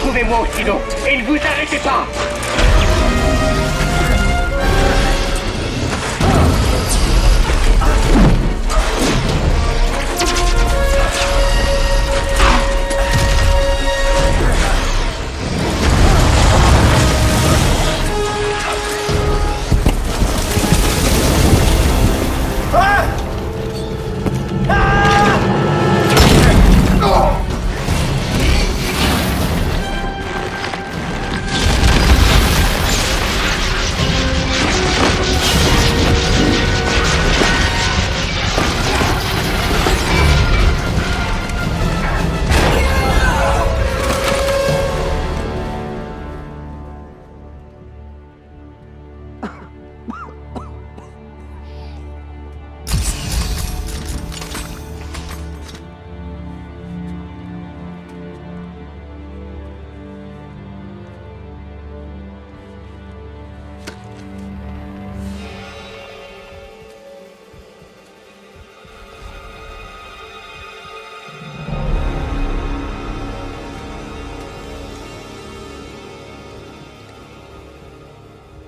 Retrouvez-moi au silo et ne vous arrêtez pas.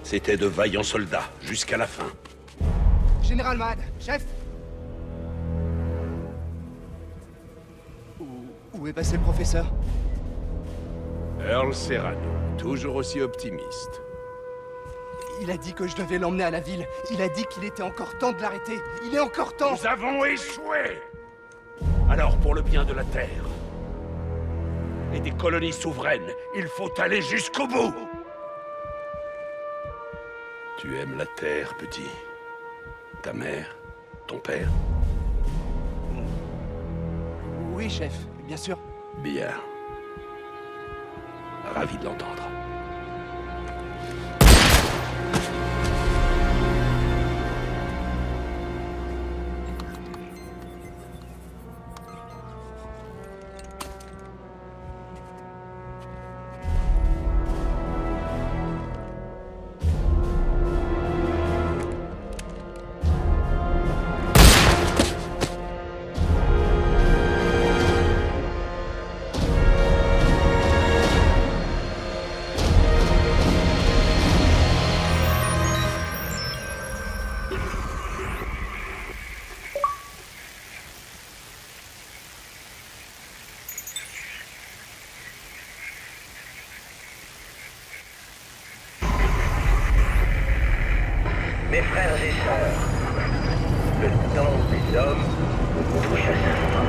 C'était de vaillants soldats, jusqu'à la fin. Général Mad, chef Où, où est passé le professeur? Earl Serrano, toujours aussi optimiste. Il a dit que je devais l'emmener à la ville. Il a dit qu'il était encore temps de l'arrêter. Il est encore temps Nous avons échoué Alors, pour le bien de la Terre et des colonies souveraines, il faut aller jusqu'au bout Tu aimes la Terre, petit Ta mère Ton père? Oui, chef, bien sûr. Bien. Ravi de l'entendre. Mes frères et sœurs, le temps des hommes touche à sa fin.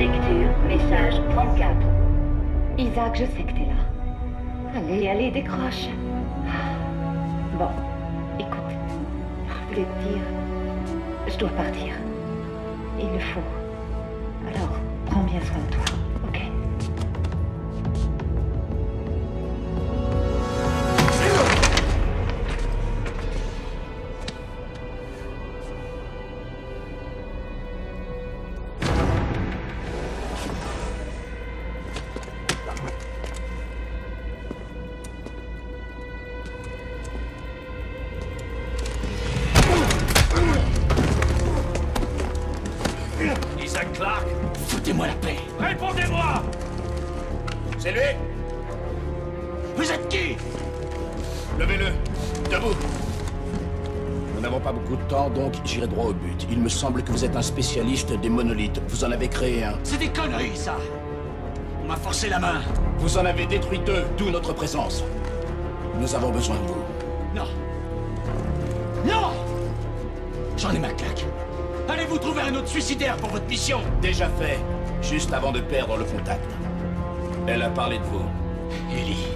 Lecture, message 34. Isaac, je sais que t'es là. Allez, allez, décroche. Ah. Bon, écoute, je voulais te dire, je dois partir. Il le faut. Isaac Clarke. Foutez-moi la paix. Répondez-moi. C'est lui. Vous êtes qui? Levez-le. Debout. Nous n'avons pas beaucoup de temps, donc j'irai droit au but. Il me semble que vous êtes un spécialiste des monolithes. Vous en avez créé un. C'est des conneries, ça. On m'a forcé la main. Vous en avez détruit deux, d'où notre présence. Nous avons besoin de vous. Non. Non. J'en ai ma claque Allez-vous trouver un autre suicidaire pour votre mission Déjà fait, juste avant de perdre le contact. Elle a parlé de vous. Ellie